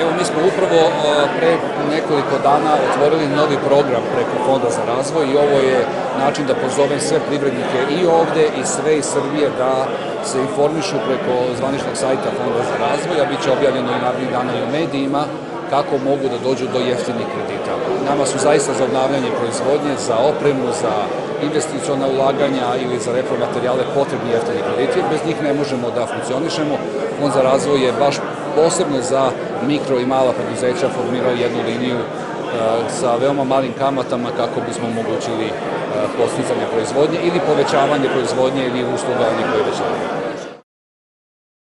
Evo, mi smo upravo uh, pre nekoliko dana otvorili novi program preko Fonda za razvoj i ovo je način da pozovem sve privrednike i ovde i sve iz Srbije da se informišu preko zvaničnog sajta Fonda za razvoj, a bit će objavljeno i narednih dana i u medijima kako mogu da dođu do jeftinih kredita. Nama su zaista za obnavljanje proizvodnje, za opremu, za investiciona ulaganja ili za repromaterijale potrebni jeftini krediti. Bez njih ne možemo da funkcionišemo. Fond za razvoj je baš posebno za mikro i mala preduzeća formirao jednu liniju e, sa veoma malim kamatama kako bismo omogućili e, posticanje proizvodnje ili povećavanje proizvodnje ili usluga onih koji već.